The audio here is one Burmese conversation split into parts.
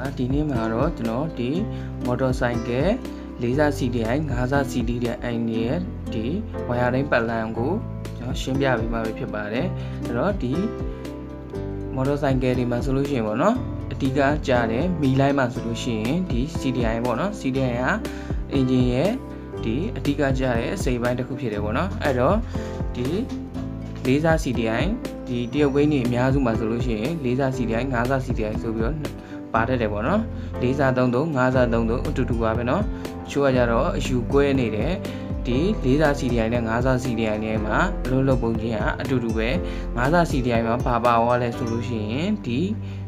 ပါဒီနေ့မှာတော့ကျွန်တော်ဒီ motorcycle လေးစား CDI ငါးစား CDI အိုင်ရဲ့ဒီ wiring ပတ်လမ်းကိုကျွန်တော်ရှင်းပြပေးမှာဖြစ်ပါတယ်အဲ့တော့ဒီ motorcycle တွေမှာဆိုလို့ရှိရင်ပေါ့နော်အဓိကကြားတယ်မီလိုက်မှာဆိုလို့ရှိရင်ဒီ CDI ပေါ့နော် CDI က engine ရဲ့ဒီအဓိကကြားတဲ့အစိမ်ပိုင်းတစ်ခုဖြစ်တယ်ပေါ့နော်အဲ့တော့ဒီလေးစား CDI ဒီတရုတ်ဘိန်းတွေအများစုမှာဆိုလို့ရှိရင်လေးစား CDI ငါးစား CDI ဆိုပြီးတော့ ပါတတ်တယ်ပေါ့နော်လေးစား33ငါးစား33အတူတူပါပဲเนาะချိုးကကြတော့အယူကွဲနေတယ်ဒီလေးစား CDI နဲ့ငါးစား CDI နဲ့မှာအလုံးလုံးပုံချင်းကအတူတူပဲငါးစား CDI မှာပါပါဝါလဲဆိုလို့ရှိရင်ဒီ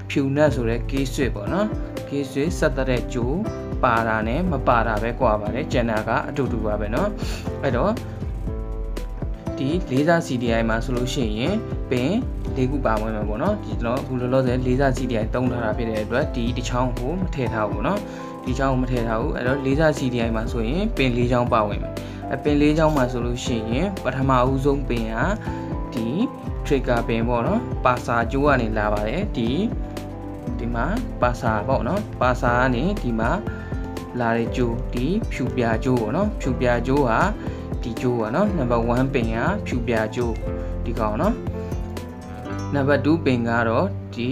ဖြူနတ်ဆိုတဲ့ case switch ပေါ့နော် case switch ဆက်တဲ့ကြိုးပါတာနဲ့မပါတာပဲကွာပါတယ်ကျန်တာကအတူတူပါပဲเนาะအဲ့တော့ဒီလေးစား CDI မှာဆိုလို့ရှိရင် ပင်၄ခုပါဝင်မှာပေါ့နော်ဒီကျွန်တော်အခုလောလောဆယ်လေးစားစီဒီအိုင်တုံးထားတာဖြစ်တဲ့အတွက်ဒီတစ်ချောင်းကိုမထည့်ထားဘူးပေါ့နော်ဒီချောင်းကိုမထည့်ထားဘူးအဲ့တော့လေးစားစီဒီအိုင်မှာဆိုရင်ပင်၄ချောင်းပါဝင်မယ်အပင်၄ချောင်းမှာဆိုလို့ရှိရင်ပထမအဦးဆုံးပင်ကဒီ trigger ပင်ပေါ့နော်ပါစာကျိုးကနေလာပါတယ်ဒီဒီမှာပါစာပေါ့နော်ပါစာကနေဒီမှာလာတဲ့ကျိုးဒီဖြူပြာကျိုးပေါ့နော်ဖြူပြာကျိုးဟာဒီကျိုးပါနော်နံပါတ်1ပင်ကဖြူပြာကျိုးဒီကောင်နော် နံပါတ်2ပင်ကတော့ဒီ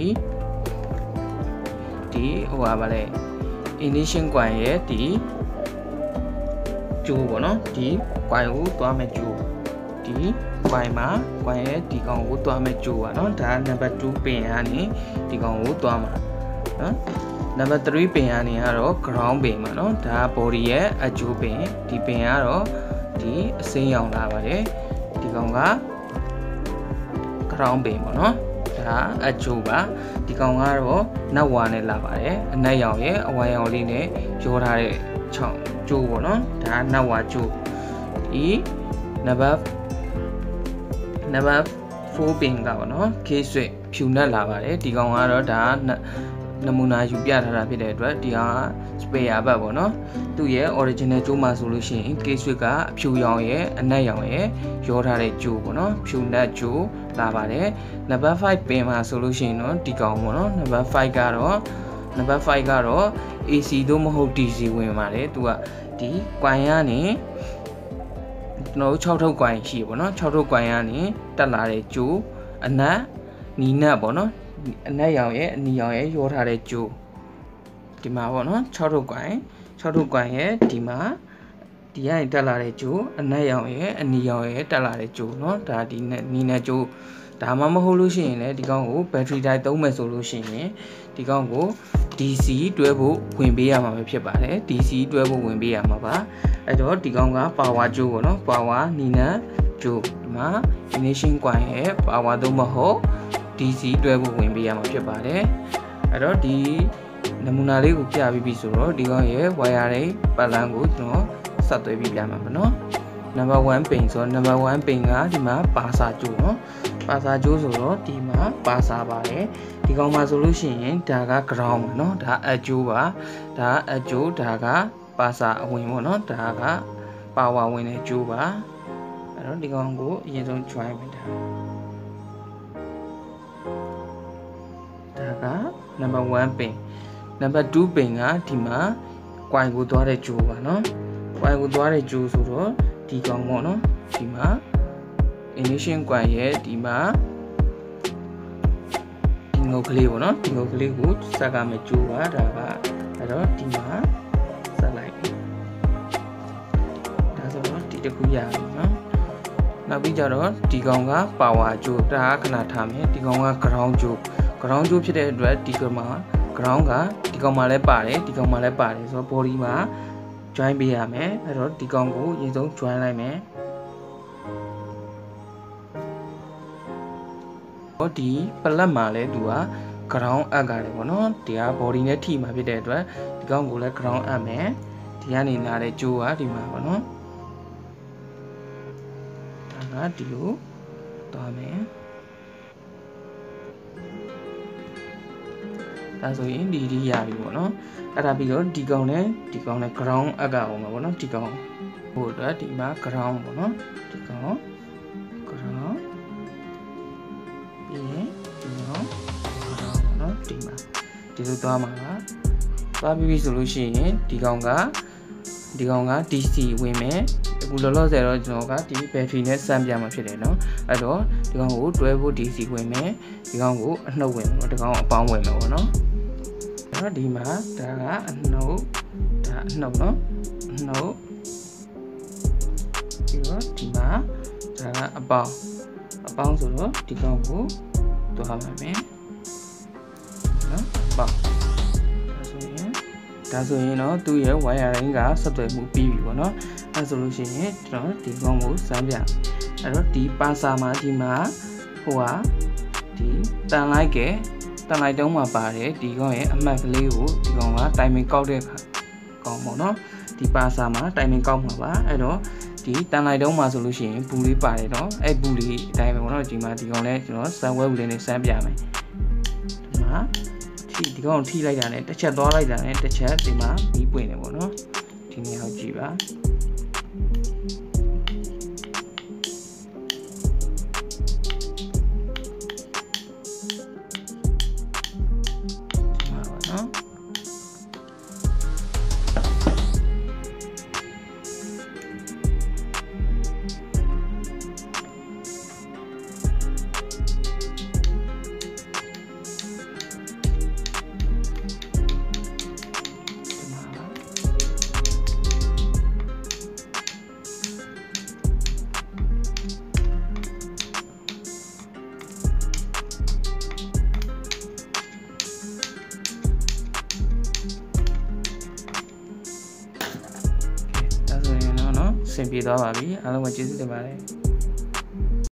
ဒီဟိုပါဗလဲ initial coin ရဲ့ဒီကျိုးပေါ့နော်ဒီ coin ကိုသွားမယ်ကျိုးဒီ coin မှာ coin ရဲ့ဒီကောင်ကိုသွားမယ်ကျိုးပါနော်ဒါနံပါတ်2ပင်ကနေဒီကောင်ကိုသွားမှာနော်နံပါတ်3ပင်ကနေကတော့ ground ပင်ပါနော်ဒါ body ရဲ့အကျိုးပင်ဒီပင်ကတော့ဒီအစိမ်းရောင်လာပါတယ်ဒီကောင်က ground ပင်ပေါ့နော်ဒါအကျိုးပါဒီကောင်ကတော့နတ်ဝါနဲ့လာပါတယ်အနက်ရောင်ရဲ့အဝိုင်ရောင်လေးနဲ့ရောထားတဲ့ချောင်းကျိုးပေါ့နော်ဒါနတ်ဝါကျိုးဒီနံပါတ်နံပါတ်4ပင်ကပေါ့နော် case switch ဖြူနက်လာပါတယ်ဒီကောင်ကတော့ဒါနမူနာယူပြထားတာဖြစ်တဲ့အတွက်ဒီဟာ spare ဘတ်ပေါ့နော်သူ့ရဲ့ original ကျိုးမှာဆိုလို့ရှိရင် case switch ကအဖြူရောင်ရဲ့အနက်ရောင်ရဲ့ရောထားတဲ့ကျိုးပေါ့နော်ဖြူနက်ကျိုးလာပါတယ်နံပါတ်5ပင်မှာဆိုလို့ရှိရင်တော့ဒီကောင်ပေါ့နော်နံပါတ်5ကတော့နံပါတ်5ကတော့ AC တို့မဟုတ် DC ဝင်ပါတယ်သူကဒီ coin ကနေကျွန်တော်တို့6ထုတ် coin ရှိပေါ့နော်6ထုတ် coin ကနေတက်လာတဲ့ကျိုးအနက်နီနက်ပေါ့နော်အနက်ရောင်ရဲ့အနီရောင်ရဲ့ရောထားတဲ့ကျိုး ဒီမှာပေါ့နော်6ထုတ် coin 6ထုတ် coin ရဲ့ဒီမှာဒီကနေတက်လာတဲ့ကျိုးအနက်ရောင်ရဲ့အနီရောင်ရဲ့တက်လာတဲ့ကျိုးเนาะဒါဒီနဲ့နီနဲ့ကျိုးဒါမှမဟုတ်လို့ရှိရင်လည်းဒီကောင်ကို battery die သုံးမယ်ဆိုလို့ရှိရင်ဒီကောင်ကို DC တွဲဖို့ဝင်ပေးရမှာပဲဖြစ်ပါတယ် DC တွဲဖို့ဝင်ပေးရမှာပါအဲ့တော့ဒီကောင်က power ကျိုးပေါ့နော် power နီနဲ့ကျိုးဒီမှာ ignition coil ရဲ့ power သုံးမဟုတ် DC တွဲဖို့ဝင်ပေးရမှာဖြစ်ပါတယ်အဲ့တော့ဒီ နမူနာလေးကိုပြပြီးပြီဆိုတော့ဒီကောင်ရဲ့ wire တွေပတ်လန်းကိုကျွန်တော်ဆက်သွယ်ပြီးပြမှာပါနော်နံပါတ်1ပင်ဆိုတော့နံပါတ်1ပင်ကဒီမှာပါစာကျိုးเนาะပါစာကျိုးဆိုတော့ဒီမှာပါစာပါတယ်ဒီကောင်မှာဆိုလို့ရှိရင်ဒါက ground ပါเนาะဒါအကျိုးပါဒါအကျိုးဒါကပါစာအဝင်ပေါ့เนาะဒါက power ဝင်တဲ့ကျိုးပါအဲ့တော့ဒီကောင်ကိုအရင်ဆုံး join ပေးတာဒါကနံပါတ်1ပင် နံပါတ်2ပင်ကဒီမှာကွိုင်ကိုသွားတဲ့ဂျိုးပါနော်ကွိုင်ကိုသွားတဲ့ဂျိုးဆိုတော့ဒီကောင်ပေါ့နော်ဒီမှာ initiation ကွိုင်ရဲ့ဒီမှာဒီငုတ်ကလေးပေါ့နော်ဒီငုတ်ကလေးကိုစက်ကမဲ့ဂျိုးပါဒါကအဲ့တော့ဒီမှာစက်လိုက်ဒါဆိုတော့ဒီတစ်ခုရပြီနော်နောက်ပြီးကြတော့ဒီကောင်က power ဂျိုးဒါကခဏထားမယ်ဒီကောင်က ground ဂျိုး ground ဂျိုးဖြစ်တဲ့အတွက်ဒီကောင်မှာ ground ကဒီကောင်မှာလည်းပါတယ်ဒီကောင်မှာလည်းပါတယ်ဆိုတော့ body မှာ join ပေးရမယ်အဲ့တော့ဒီကောင်ကိုအရင်ဆုံး join လိုက်မယ်ဟောဒီပလက်မှာလဲသူက ground အပ်ကြတယ်ပေါ့နော်ဒီက body နဲ့ထိမှာဖြစ်တဲ့အတွက်ဒီကောင်ကိုလည်း ground အပ်မယ်ဒီကနေလာတဲ့ကြိုးကဒီမှာပေါ့နော်ဒါကဒီလိုသွားမယ် ဒါဆိုရင်ဒီဒီရပြီပေါ့နော်အဲ့ဒါပြီးတော့ဒီကောင်နဲ့ဒီကောင်နဲ့ ground အကအောင်မှာပေါ့နော်ဒီကောင်ဟိုအတွက်ဒီမှာ ground ပေါ့နော်ဒီကောင် ground ပြီးရင်ဒီကောင် ground ပေါ့နော်ဒီမှာဒီလိုသွားမှာက သွားပြီးပြီဆိုလို့ရှိရင်ဒီကောင်ကဒီကောင်က DC ဝင်မယ်အခုလောလောဆယ်တော့ကျွန်တော်ကဒီ battery နဲ့စမ်းပြမှာဖြစ်တယ်เนาะအဲ့တော့ဒီကောင်ကိုတွဲဖို့ DC ဝင်မယ်ဒီကောင်ကိုအနှုတ်ဝင်မယ်ဒီကောင်အပေါင်းဝင်မယ်ပေါ့နော်အဲ့ နော်ဒီမှာဒါကအနှုတ်ဒါအနှုတ်နော်အနှုတ်ပြီးတော့ဒီမှာဒါကအပေါင်းအပေါင်းဆိုတော့ဒီကောင်ကိုသွားပါမယ်နော်ပေါင်းဒါဆိုရင်ဒါဆိုရင်တော့သူ့ရဲ့ wiring ကဆက်သွယ်မှုပြီးပြီပေါ့နော်အဲဆိုလို့ရှိရင်ကျွန်တော်ဒီကောင်ကိုစမ်းပြအဲ့တော့ဒီပါစာမှာဒီမှာဟိုဟာဒီတန်လိုက်က တန်လိုက်တုံးမှာပါတယ်ဒီကောင်ရဲ့အမှတ်ကလေးကိုဒီကောင်က timing ကောက်တဲ့အခါကောင်းပေါ့နော်ဒီပါစာမှာ timing ကောက်မှာပါအဲ့တော့ဒီတန်လိုက်တုံးမှာဆိုလို့ရှိရင်ဘူးလေးပါတယ်တော့အဲ့ဘူးလေးအတိုင်းပဲပေါ့နော်ဒီမှာဒီကောင်လဲကျွန်တော် software ဘူးလေးနဲ့စမ်းပြမယ်ဒီမှာထိဒီကောင်ထိလိုက်တာနဲ့တစ်ချက်သွားလိုက်တာနဲ့တစ်ချက်ဒီမှာပြီးပွင့်တယ်ပေါ့နော်ဒီနေရာကိုကြည့်ပါ ဆင်ပြေသွားပါပြီအားလုံးကိုကျေးဇူးတင်ပါတယ်